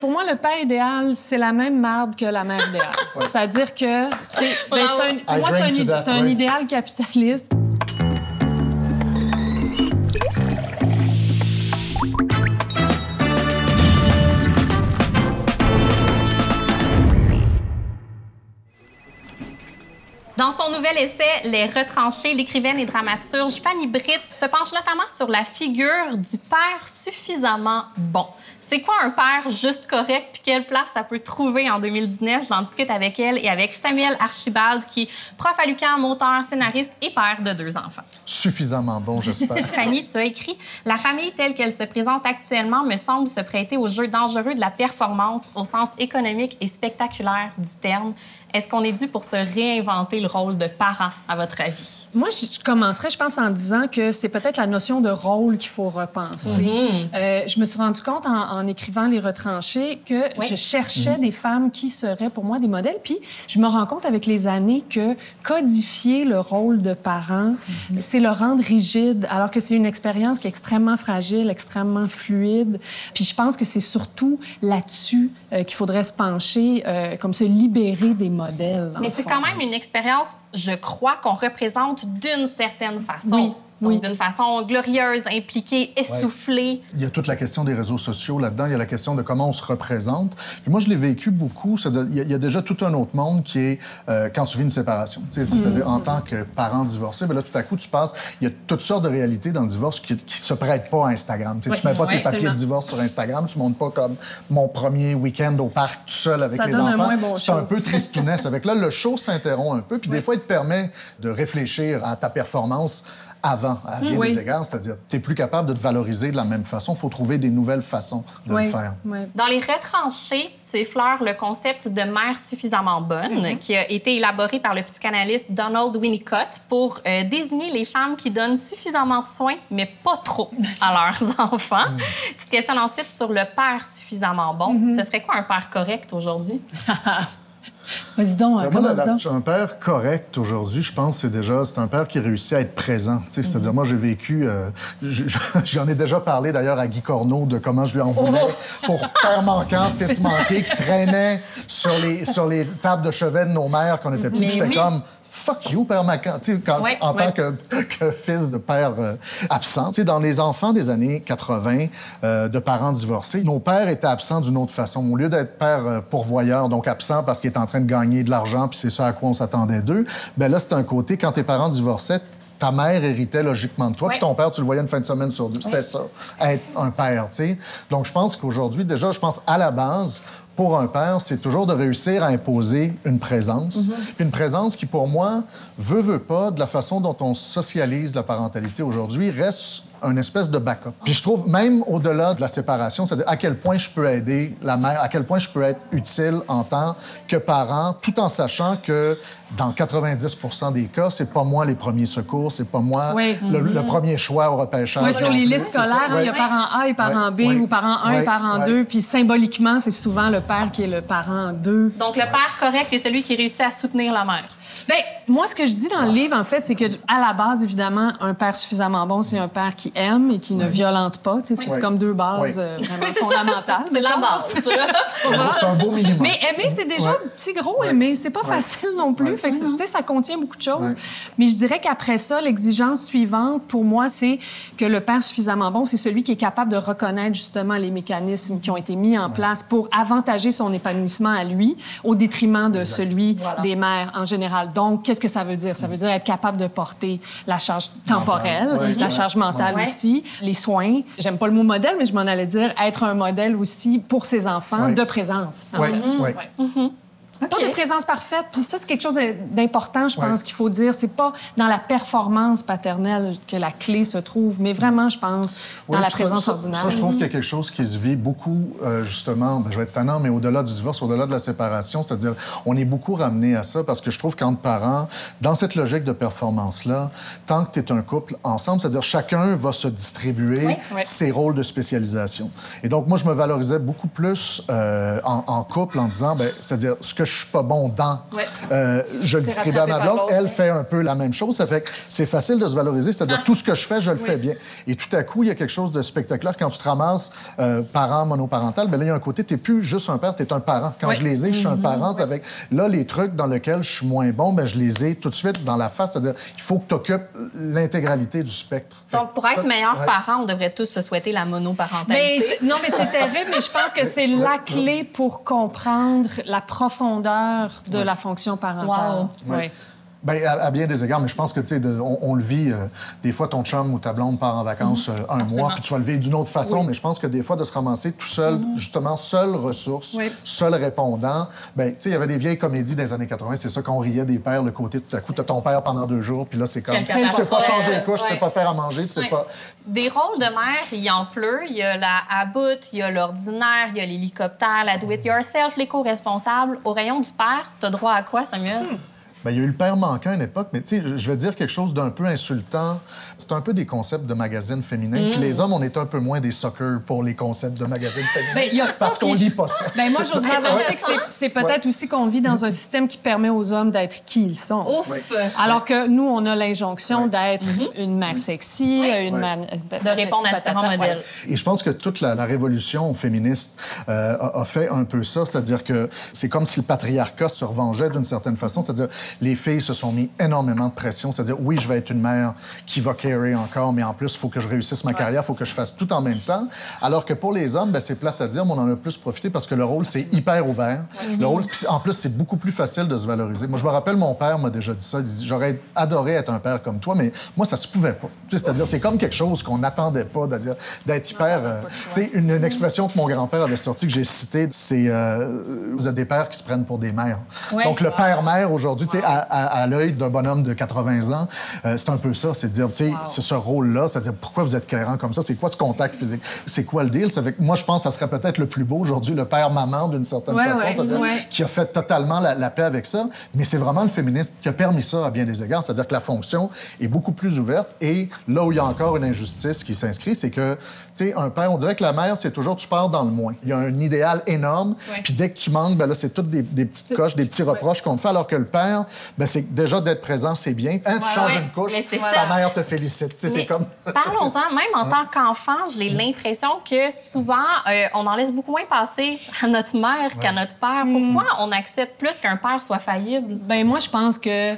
Pour moi, le père idéal, c'est la même marde que la mère idéale. C'est-à-dire que c'est ben, un, pour moi, c'est un, un idéal capitaliste. Dans son nouvel essai Les retranchés, l'écrivaine et dramaturge Fanny Britt se penche notamment sur la figure du père suffisamment bon. C'est quoi un père juste correct puis quelle place ça peut trouver en 2019? J'en discute avec elle et avec Samuel Archibald, qui est prof à l'UQAM, auteur, scénariste et père de deux enfants. Suffisamment bon, j'espère. Fanny, tu as écrit La famille telle qu'elle se présente actuellement me semble se prêter au jeu dangereux de la performance au sens économique et spectaculaire du terme. Est-ce qu'on est dû pour se réinventer le rôle de parent, à votre avis? Moi, je commencerais, je pense, en disant que c'est peut-être la notion de rôle qu'il faut repenser. Mhm. Euh, je me suis rendu compte en, écrivant Les Retranchés que je cherchais des femmes qui seraient pour moi des modèles. Puis je me rends compte avec les années que codifier le rôle de parent, mhm. c'est le rendre rigide, alors que c'est une expérience qui est extrêmement fragile, extrêmement fluide. Puis je pense que c'est surtout là-dessus euh, qu'il faudrait se pencher, euh, comme se libérer des modèles mais c'est quand même une expérience, je crois, qu'on représente d'une certaine façon d'une façon glorieuse, impliquée, essoufflée. Il y a toute la question des réseaux sociaux là-dedans. Il y a la question de comment on se représente. moi, je l'ai vécu beaucoup. Il y, a déjà tout un autre monde qui est euh, quand tu vis une séparation. C'est-à-dire, en tant que parent divorcé, bien là, tout à coup, tu passes. Il y a toutes sortes de réalités dans le divorce qui ne se prêtent pas à Instagram. Tu ne mets pas tes papiers de divorce sur Instagram. Tu ne montes pas comme mon premier week-end au parc tout seul avec les enfants. c'est un peu tristounesse. avec là, le show s'interrompt un peu. Puis des fois, il te permet de réfléchir à ta performance avant, à bien des égards. C'est-à-dire, tu n'es plus capable de te valoriser de la même façon. Il faut trouver des nouvelles façons de le faire. Dans Les Retranchés, tu effleures le concept de mère suffisamment bonne, mm-hmm. qui a été élaboré par le psychanalyste Donald Winnicott pour euh, désigner les femmes qui donnent suffisamment de soins, mais pas trop à leurs enfants. Mm. Tu te questionnes ensuite sur le père suffisamment bon. Mm-hmm. Ce serait quoi un père correct aujourd'hui? Vas-y donc, ben, Un père correct aujourd'hui, je pense, c'est déjà c'est un père qui réussit à être présent. C'est-à-dire, mhm. moi, j'ai vécu, euh, j'en ai déjà parlé d'ailleurs à Guy Corneau de comment je lui en voulais oh! pour père manquant, fils manqué, qui traînait sur les, sur les tables de chevet de nos mères quand on était petits. J'étais comme, fuck you, père Macan, quand, en tant que, fils de père euh, absent. dans les enfants des années 80 euh, de parents divorcés, nos pères étaient absents d'une autre façon. Au lieu d'être père euh, pourvoyeur, donc absent parce qu'il est en train de gagner de l'argent, puis c'est ça à quoi on s'attendait d'eux, ben là, c'est un côté, quand tes parents divorçaient, ta mère héritait logiquement de toi, puis ton père, tu le voyais une fin de semaine sur deux. C'était ça, être un père, tu sais. Donc, je pense qu'aujourd'hui, déjà, je pense à la base, pour un père, c'est toujours de réussir à imposer une présence. Mhm. Puis une présence qui, pour moi, veut, veut pas, de la façon dont on socialise la parentalité aujourd'hui, reste un espèce de backup. Puis je trouve, même au-delà de la séparation, c'est-à-dire à quel point je peux aider la mère, à quel point je peux être utile en tant que parent, tout en sachant que dans 90 des cas, c'est pas moi les premiers secours, c'est pas moi le, mm-hmm. premier choix au repêchage. Oui, sur les listes scolaires, il y a parent A et parent B ou parent 1 et parent 2, puis symboliquement, c'est souvent le père qui est le parent 2. Donc le père correct est celui qui réussit à soutenir la mère. Bien, moi, ce que je dis dans le livre, en fait, c'est que à la base, évidemment, un père suffisamment bon, c'est un père qui aime et qui ne violente pas. C'est comme deux bases euh, vraiment fondamentales. C'est la base. c'est un beau minimum. Mais aimer, c'est déjà un petit gros aimer. C'est pas facile non plus. Fait que, ça contient beaucoup de choses. Mais je dirais qu'après ça, l'exigence suivante, pour moi, c'est que le père suffisamment bon, c'est celui qui est capable de reconnaître justement les mécanismes qui ont été mis en place pour avantager son épanouissement à lui au détriment de celui des mères en général. Donc, qu'est-ce que ça veut dire? Ça veut dire être capable de porter la charge temporelle, la charge mentale aussi, les soins. J'aime pas le mot modèle, mais je m'en allais dire être un modèle aussi pour ses enfants de présence. Oui, oui. Mm-hmm. Pas de présence parfaite. Puis ça, c'est quelque chose d'important, je pense, qu'il faut dire. C'est pas dans la performance paternelle que la clé se trouve, mais vraiment, je pense, dans la présence ordinaire. Ça, je trouve qu'il y a quelque chose qui se vit beaucoup, euh, justement, ben, je vais être tannant, mais au-delà du divorce, au-delà de la séparation, c'est-à-dire, on est beaucoup ramené à ça parce que je trouve qu'entre parents, dans cette logique de performance-là, tant que tu es un couple ensemble, c'est-à-dire chacun va se distribuer ses rôles de spécialisation. Et donc, moi, je me valorisais beaucoup plus euh, en, en, couple en disant, ben, c'est-à-dire, ce que je je suis pas bon dans, Ouais. euh, je le distribue à ma blonde. Elle fait un peu la même chose. Ça fait que c'est facile de se valoriser, c'est-à-dire Ah. tout ce que je fais, je le fais bien. Et tout à coup, il y a quelque chose de spectaculaire quand tu te ramasses euh, parent monoparental. Ben là, il y a un côté, t'es plus juste un père, t'es un parent. Quand Ouais. je les ai, je suis un parent. c'est avec là les trucs dans lesquels je suis moins bon, ben je les ai tout de suite dans la face. C'est-à-dire, il faut que tu occupes l'intégralité du spectre. Donc, pour être ça- meilleur ouais. parent, on devrait tous se souhaiter la monoparentalité. Mais non, mais c'est terrible, mais je pense que c'est la clé pour comprendre la profondeur de la fonction parentale. Wow. Ouais. Ben, à, à bien des égards, mais je pense que, tu sais, de- on, on le vit. euh, des fois, ton chum ou ta blonde part en vacances euh, un mois, puis tu vas le vivre d'une autre façon. Mais je pense que des fois, de se ramasser tout seul, justement, seule ressource, Oui. seul répondant. Ben, tu sais, il y avait des vieilles comédies des années 80, c'est ça qu'on riait des pères, le côté tout à coup, t'as ton père pendant deux jours, puis là, c'est comme. Tu sais pas changer les couches, tu sais pas faire à manger, tu sais pas. Des rôles de mère, il en pleut. Il y a la Abbott, il y a l'ordinaire, il y a l'hélicoptère, la do-it-yourself, l'éco-responsable. Au rayon du père, t'as droit à quoi, Samuel? Ben, il y a eu le père manquant à une époque, mais tu sais, je- vais dire quelque chose d'un peu insultant. C'est un peu des concepts de magazines féminins. Puis les hommes, on est un peu moins des suckers pour les concepts de magazines féminins. Ben, il y a ça, parce qu'on lit pas ça. Ben moi, j'ose avancer que c'est- peut-être aussi qu'on vit dans un système qui permet aux hommes d'être qui ils sont. Ouf! Alors que nous, on a l'injonction d'être une mère sexy, une Ouais. mère... De répondre à différents modèles. Et je pense que toute la, la révolution féministe euh, a, a fait un peu ça, c'est-à-dire que c'est comme si le patriarcat se revengeait d'une certaine façon, c'est-à-dire les filles se sont mis énormément de pression, c'est-à-dire oui, je vais être une mère qui va carry encore, mais en plus, il faut que je réussisse ma carrière, il faut que je fasse tout en même temps. Alors que pour les hommes, ben, c'est plate à dire, mais on en a plus profité parce que le rôle, c'est hyper ouvert. Le rôle, en plus, c'est beaucoup plus facile de se valoriser. Moi, je me rappelle, mon père m'a déjà dit ça, il dit, j'aurais adoré être un père comme toi, mais moi, ça se pouvait pas. C'est-à-dire, c'est comme quelque chose qu'on n'attendait pas, d'être hyper... euh, tu sais, une, une expression que mon grand-père avait sortie, que j'ai citée, c'est euh, vous êtes des pères qui se prennent pour des mères. Ouais. Donc, le père-mère, aujourd'hui, à, à- à l'œil d'un bonhomme de 80 ans, euh, c'est un peu ça, c'est de dire, tu sais, c'est ce rôle-là, c'est-à-dire pourquoi vous êtes cohérent comme ça, c'est quoi ce contact physique, c'est quoi le deal? Ça fait que moi, je pense que ça serait peut-être le plus beau aujourd'hui, le père-maman, d'une certaine Ouais, façon, ouais, c'est-à-dire ouais. qui a fait totalement la, la paix avec ça, mais c'est vraiment le féminisme qui a permis ça à bien des égards, c'est-à-dire que la fonction est beaucoup plus ouverte. Et là où il y a encore une injustice qui s'inscrit, c'est que, tu sais, un père, on dirait que la mère, c'est toujours tu pars dans le moins. Il y a un idéal énorme, puis dès que tu manques, ben là, c'est toutes des, des petites coches, des petits reproches qu'on te fait, alors que le père, ben c'est déjà d'être présent, c'est bien. Hein, tu changes ouais. une couche, Mais c'est ta ça. mère te félicite. C'est comme... Parlons-en, même en tant qu'enfant, j'ai l'impression que souvent, euh, on en laisse beaucoup moins passer à notre mère qu'à notre père. Pourquoi on accepte plus qu'un père soit faillible? Ben moi, je pense que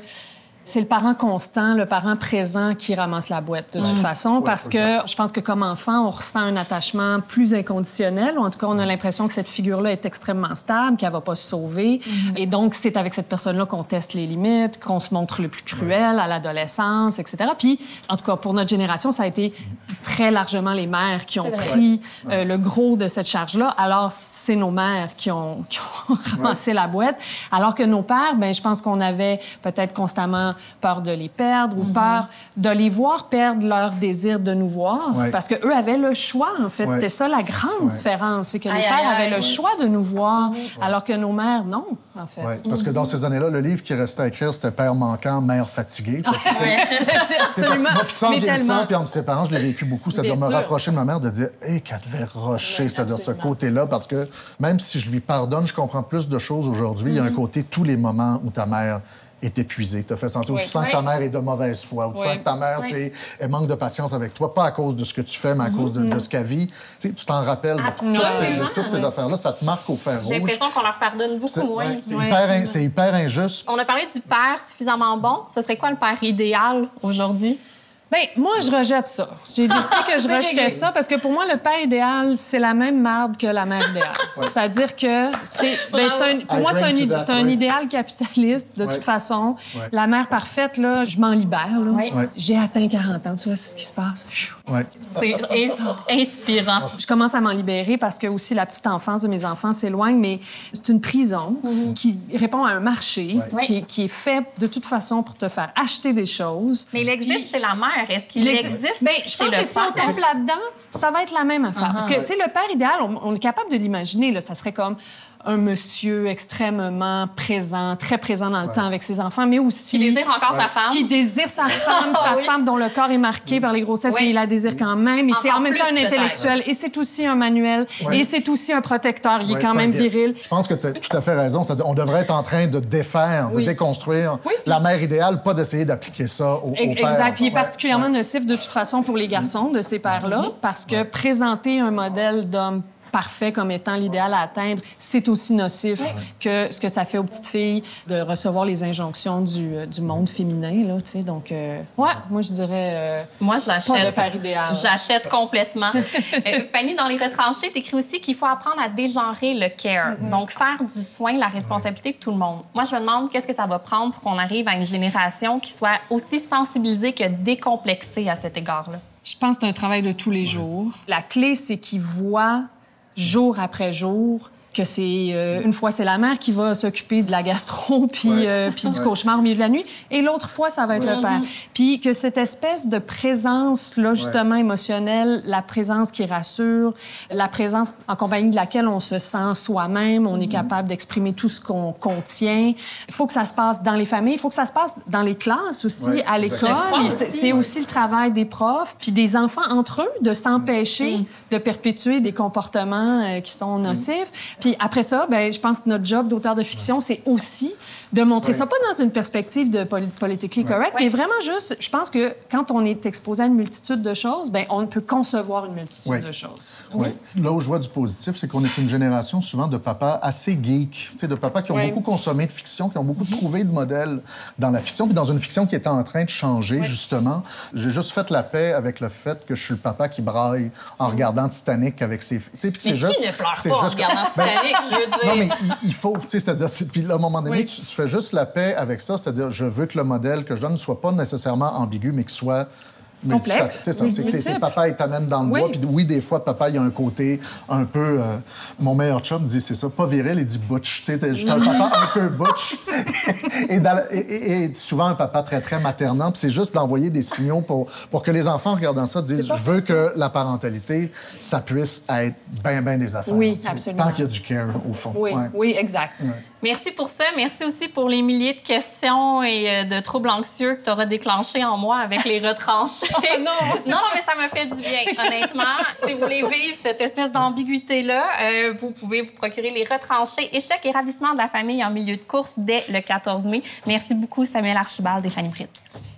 c'est le parent constant, le parent présent qui ramasse la boîte de toute façon, parce que je pense que comme enfant, on ressent un attachement plus inconditionnel, ou en tout cas, on a l'impression que cette figure-là est extrêmement stable, qu'elle va pas se sauver, et donc c'est avec cette personne-là qu'on teste les limites, qu'on se montre le plus cruel à l'adolescence, etc. Puis, en tout cas, pour notre génération, ça a été très largement les mères qui ont pris euh, le gros de cette charge-là. Alors, c'est nos mères qui ont, qui ont ramassé la boîte. Alors que nos pères, ben, je pense qu'on avait peut-être constamment peur de les perdre ou peur de les voir perdre leur désir de nous voir. Ouais. Parce qu'eux avaient le choix, en fait. Ouais. C'était ça la grande Ouais. différence. C'est que Aïe, les pères aïe, avaient aïe. le Ouais. choix de nous voir, alors que nos mères, non, en fait. Ouais, parce que dans ces années-là, le livre qui restait à écrire, c'était Père manquant, mère fatiguée. Parce que, sais, parce Absolument. Moi, puis en me séparant, je l'ai vécu beaucoup. C'est-à-dire me rapprocher de ma mère, de dire, hé, qu'elle devait rusher, c'est-à-dire ce côté-là, parce que même si je lui pardonne, je comprends plus de choses aujourd'hui. Il y a un côté, tous les moments où ta mère est épuisée, te fait sentir, où Oui. tu sens que ta mère est de mauvaise foi, où tu sens que ta mère, tu sais, elle manque de patience avec toi, pas à cause de ce que tu fais, mais à cause de, de ce qu'elle vit. Tu t'en rappelles de toutes ces, de Absolument. toutes ces affaires-là, ça te marque au fer J'ai rouge. l'impression qu'on leur pardonne beaucoup moins. c'est hyper, in- hyper injuste. On a parlé du père suffisamment bon. Ce serait quoi le père idéal aujourd'hui? Ben, moi, je rejette ça. J'ai décidé que je rejetais ça parce que pour moi, le père idéal, c'est la même marde que la mère idéale. C'est-à-dire que c'est, ben, c'est un, pour I moi, c'est un, that, ouais. idéal capitaliste, de Ouais. toute façon. La mère parfaite, là, je m'en libère. J'ai atteint 40 ans, tu vois, c'est ce qui se passe. C'est ins- inspirant. Je commence à m'en libérer parce que aussi la petite enfance de mes enfants s'éloigne, mais c'est une prison qui répond à un marché Ouais. qui, qui est fait de toute façon pour te faire acheter des choses. Mais il existe chez la mère. Est-ce qu'il Il existe. Ben, je pense le que si on tombe là-dedans, ça va être la même affaire. Parce que, tu sais, le père idéal, on, on est capable de l'imaginer, là, ça serait comme un monsieur extrêmement présent, très présent dans le temps avec ses enfants, mais aussi... Qui désire encore sa femme. Qui désire sa femme, sa Oui. femme dont le corps est marqué par les grossesses, Oui. mais il la désire quand même. Et c'est en même temps un intellectuel. Et c'est aussi un manuel. Ouais. Et c'est aussi un protecteur. Il Ouais, est quand même viril. Je pense que tu as tout à fait raison. C'est-à-dire, on devrait être en train de défaire, de Oui. déconstruire Oui. la mère idéale, pas d'essayer d'appliquer ça au, au père. Exact. Puis il est Ouais. particulièrement nocif de toute façon pour les garçons de ces pères-là, parce que présenter un modèle d'homme parfait comme étant l'idéal à atteindre, c'est aussi nocif que ce que ça fait aux petites filles de recevoir les injonctions du, euh, du monde féminin, là, tu sais. Donc, euh, ouais, moi, je dirais... euh, Moi, je Pas le idéal. J'achète complètement. Euh, Fanny, dans les retranchés, t'écris aussi qu'il faut apprendre à dégenrer le care. Mm-hmm. Donc, faire du soin la responsabilité de tout le monde. Moi, je me demande qu'est-ce que ça va prendre pour qu'on arrive à une génération qui soit aussi sensibilisée que décomplexée à cet égard-là. Je pense que c'est un travail de tous les jours. La clé, c'est qu'ils voient jour après jour que c'est euh, une fois c'est la mère qui va s'occuper de la gastro puis Ouais. euh, puis du cauchemar au milieu de la nuit et l'autre fois ça va être le père. Puis que cette espèce de présence là justement émotionnelle, la présence qui rassure, la présence en compagnie de laquelle on se sent soi-même, on est capable d'exprimer tout ce qu'on contient. Il faut que ça se passe dans les familles, il faut que ça se passe dans les classes aussi, Ouais, à l'école. C'est- aussi, C'est ouais. aussi le travail des profs, puis des enfants entre eux, de s'empêcher de perpétuer des comportements euh, qui sont nocifs. Puis après ça, ben, je pense que notre job d'auteur de fiction, c'est aussi de montrer Ouais. ça, pas dans une perspective de poli- politically correct, mais vraiment juste, je pense que quand on est exposé à une multitude de choses, ben, on peut concevoir une multitude Ouais. de choses. Oui. Là où je vois du positif, c'est qu'on est une génération souvent de papas assez geeks, tu sais, de papas qui ont beaucoup consommé de fiction, qui ont beaucoup trouvé de modèles dans la fiction, puis dans une fiction qui est en train de changer, justement. J'ai juste fait la paix avec le fait que je suis le papa qui braille en regardant Titanic avec ses filles. Tu sais, puis Mais c'est juste, qui ne pleure c'est pas en juste- regardant Ben, Titanic, je veux dire? non, mais il, il faut, tu sais, c'est-à-dire, c'est- puis là, à un moment donné, Oui. tu, tu fais juste la paix avec ça, c'est-à-dire, je veux que le modèle que je donne ne soit pas nécessairement ambigu, mais qu'il soit. Complexe. C'est ça, c'est papa, il t'amène dans le Oui. bois, puis oui, des fois, papa, il y a un côté un peu... euh, mon meilleur chum dit, c'est ça, pas viril, il dit butch, tu sais, j'étais un papa un peu butch. et, dans la- et- et- et souvent un papa très, très maternant, puis c'est juste d'envoyer des signaux pour, pour que les enfants, regardant ça, disent, je veux que la parentalité, ça puisse être bien, bien des affaires. Oui, absolument. Tant qu'il y a du care, au fond. Oui, Ouais. oui, exact. Merci pour ça. Merci aussi pour les milliers de questions et euh, de troubles anxieux que tu auras déclenchés en moi avec les retranchés. non! Non, non, mais ça me fait du bien, honnêtement. si vous voulez vivre cette espèce d'ambiguïté-là, euh, vous pouvez vous procurer les retranchés Échec et ravissement de la famille en milieu de course dès le 14 mai. Merci beaucoup, Samuel Archibald et Fanny Britt.